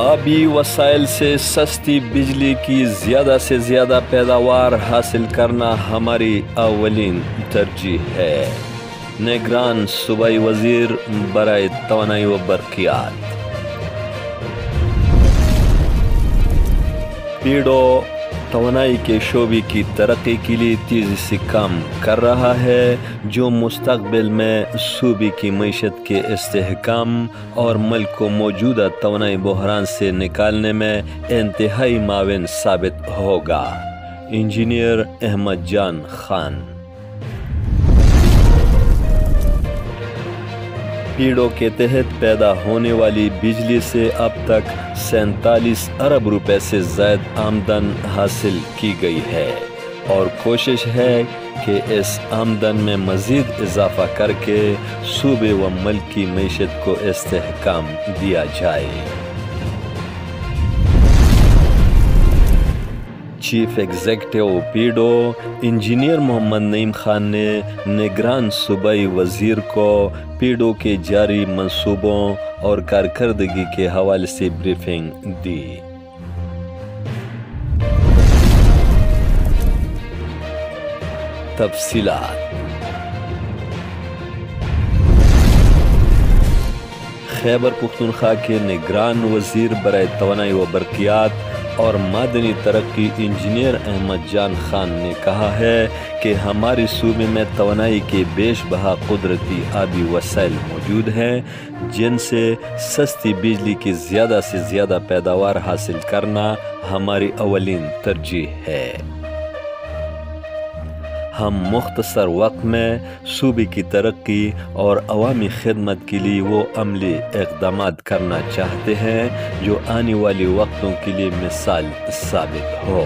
आबी वसाइल से सस्ती बिजली की ज़्यादा से ज़्यादा पैदावार हासिल करना हमारी अवलिन तरजीह है। निगरान सूबाई वज़ीर, बरए तोानाई व बरकियात। पीड़ो तोानाई के शोबे की तरक्की के लिए तेज़ी से काम कर रहा है, जो मुस्तबिल में सूबे की मीशत के इसकाम और मल्क को मौजूदा तोानाई बहरान से निकालने में इंतहाई माविन साबित होगा। इंजीनियर अहमद जान खान। पीड़ों के तहत पैदा होने वाली बिजली से अब तक सैतालीस अरब रुपए से ज़्यादा आमदन हासिल की गई है। और कोशिश है कि इस आमदन में मज़ीद इजाफा करके सूबे व मल्क की मीशत को इस्तेकाम दिया जाए। Chief executive PEDO engineer Mohammad Naeem Khan ने निगरान सूबाई वज़ीर को पीडो के जारी मंसूबों और कारकर्दगी के हवाले से ब्रीफिंग दी तफसीलात खैबर पुख्तनख्वा के निगरान वज़ीर बर तोानाई व बरकियात और मदनी तरक्की इंजीनियर अहमद जान खान ने कहा है कि हमारे सूबे में तोानाई के बेश बहा कुदरती आबी वसाइल मौजूद हैं, जिनसे सस्ती बिजली की ज़्यादा से ज़्यादा पैदावार हासिल करना हमारी अवलिन तरजीह है। हम मुख्तसर वक्त में सूबे की तरक्की और अवामी खदमत के लिए वो अमली इकदाम करना चाहते हैं, जो आने वाले वक्तों के लिए मिसाल साबित हो।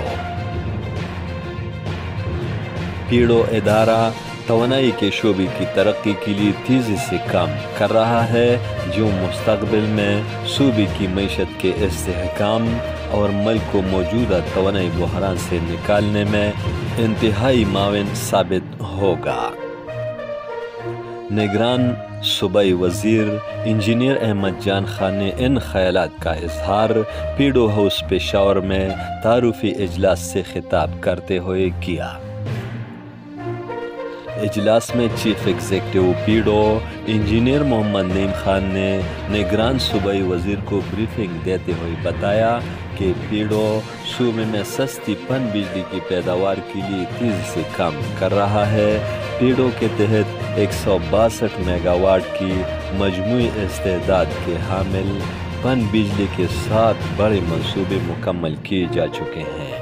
पीड़ो इदारा तोानाई के शोबे की तरक्की के लिए तेज़ी से काम कर रहा है, जो मुस्तबिल में सूबे की मीशत के इसकाम और मुल्क को मौजूदा तोानाई बहरान से निकालने में इंतहाई माविन साबित होगा। निगरान सूबाई वज़ीर इंजीनियर अहमद जान खान ने इन ख्याल का इजहार पीडो हाउस पेशावर में तारुफी अजलास से खिताब करते हुए किया। इजलास में chief executive PEDO engineer Mohammad Naeem Khan ने निगरान सूबाई वज़ीर को ब्रीफिंग देते हुए बताया कि पीडो सूबे में सस्ती पन बिजली की पैदावार के लिए तेज़ी से काम कर रहा है पीडो के तहत एक सौ बासठ मेगावाट की मजमू इस्तेदाद के हामिल पन बिजली के सात बड़े मंसूबे मुकम्मल किए जा चुके हैं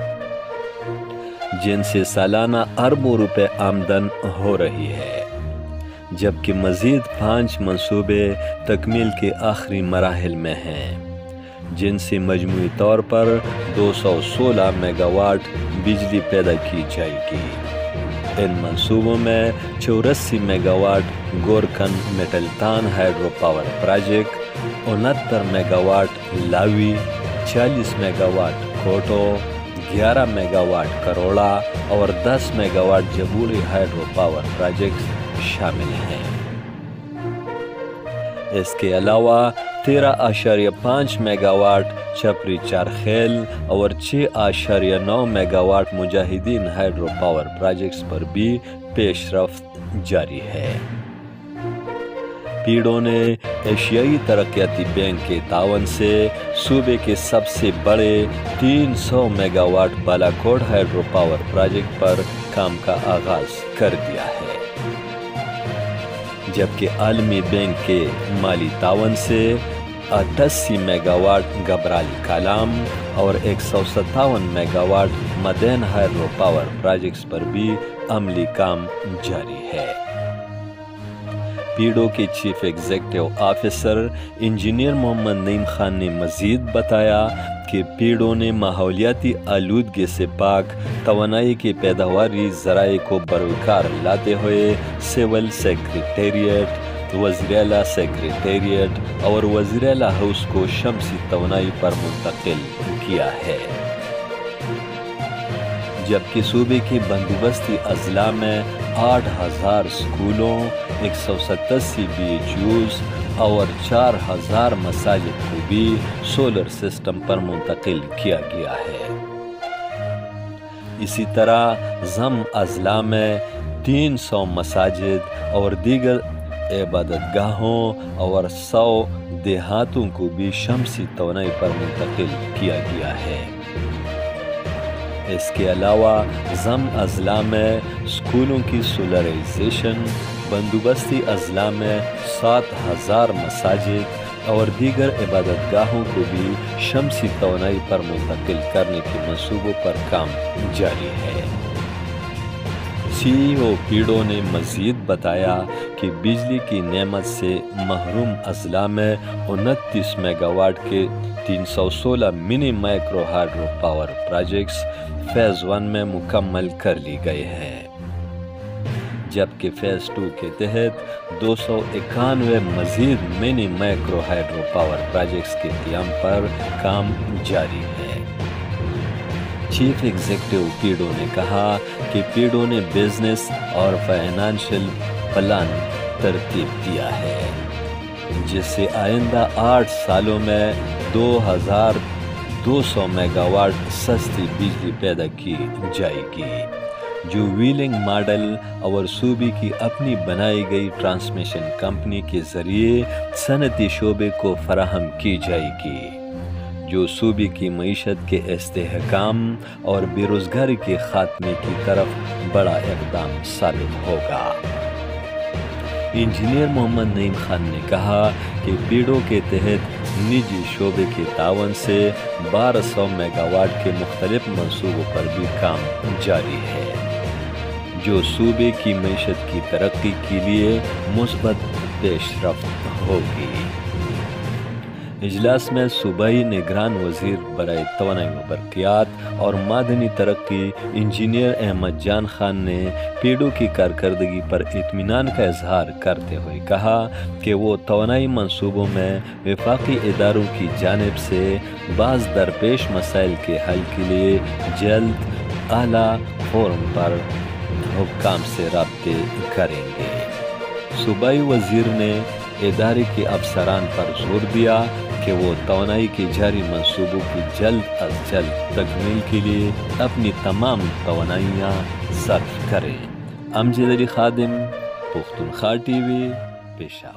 जिनसे सालाना अरबों रुपए आमदन हो रही है। जबकि मज़ीद पाँच मंसूबे तकमील के आखिरी मराहल में हैं, जिनसे मजमू तौर पर 216 मेगावाट बिजली पैदा की जाएगी। इन मंसूबों में चौरासी megawatt Gorkhan Matiltan hydro power project, उनहत्तर megawatt Lawi 40 megawatt Koto 11 megawatt Karora और 10 megawatt Jabuli hydro power project शामिल हैं। इसके अलावा तेरह आशार्य पाँच मेगावाट छपरी चारखेल और छः आशार्य नौ मेगावाट मुजाहिदीन हाइड्रो पावर प्रोजेक्ट्स पर भी पेशरफ जारी है। पीड़ों ने एशियाई तरक्याती बैंक के तावन से सूबे के सबसे बड़े 300 megawatt Balakot hydro power project पर काम का आगाज़ कर दिया है। जबकि आलमी बैंक के माली तावन से अट्ठासी मेगावाट गबराली कालाम और एक सौ सत्तावन megawatt Madyan hydro power projects पर भी अमली काम जारी है। पीडो के chief executive officer engineer Mohammad Naeem Khan ने मजीद बताया कि पीड़ों ने माहौलियाती आलूदगी से पाक तोानाई के पैदावारी जराए को बरकार लाते हुए सिविल सेक्रेटेरिएट वज़ीर सेक्रेटेरिएट और वज़ीर हाउस को शमसी तोानाई पर मुंतकिल किया है। जबकि सूबे की बंदोबस्ती अजला में आठ हज़ार स्कूलों एक सौ सतासी बी एच यूज़ और चार हज़ार मसाजिद को भी सोलर सिस्टम पर मुंतकिल किया गया है। इसी तरह जम अजला में तीन सौ मसाजिद और दीगर इबादत गाहों और सौ देहातों को भी शमसी तोनाई पर मुंतकिल किया गया है। इसके अलावा जम अजला में स्कूलों की सोलराइजेशन बंदोबस्ती अजला में सात हज़ार मसाजिद और दीगर इबादत गाहों को भी शमसी तोनाई पर मुंतकिल करने के मनसूबों पर काम जारी है। सीईओ पीडो ने मजीद बताया कि बिजली की नेमत से महरूम अजला में उनतीस मेगावाट के 316 mini micro hydro power projects phase one में मुकम्मल कर ली गए हैं। जबकि फ़ेज़ टू के तहत दो सौ इक्यानवे मजीद mini micro hydro power projects के क्याम पर काम जारी है। चीफ एग्जीक्यूटिव पीडो ने कहा कि पीडो ने बिज़नेस और फाइनेंशियल प्लान तरतीब दिया है, जिससे आइंदा आठ सालों में 2200 मेगावाट सस्ती बिजली पैदा की जाएगी। जो व्हीलिंग मॉडल और सूबे की अपनी बनाई गई ट्रांसमिशन कंपनी के ज़रिए सनती शोबे को फराहम की जाएगी। जो सूबे की मीशत के इस्तेकाम और बेरोज़गारी के खात्मे की तरफ़ बड़ा इकदाम साबित होगा। इंजीनियर मोहम्मद नईम खान ने कहा कि पीड़ों के तहत निजी शोबे के तावन से 1200 मेगावाट के मुख्तलिफ़ मनसूबों पर भी काम जारी है। जो सूबे की मीशत की तरक्की के लिए मुस्बत पेशरफ होगी। इजलास में सूबाई निगरान वज़ीर बरए बरकियात और मादनी तरक्की इंजीनियर अहमद जान खान ने पेड़ों की कारकर्दगी पर इतमान का इजहार करते हुए कहा कि वो तोानाई मनसूबों में विफाकी इदारों की जानब से बाज़ दरपेश मसाइल के हल के लिए जल्द आला फोरम पर हुकाम से रबते करेंगे। सूबाई वज़ीर ने इदारे के अफसरान पर ज़ोर दिया कि वो तोनाई के जारी मनसूबों की जल्द अज जल्द तकमील के लिए अपनी तमाम तोनाइयाँ सर्फ करें। अमजद अली खादिम, पुख्तनख्वा टी वी पेशा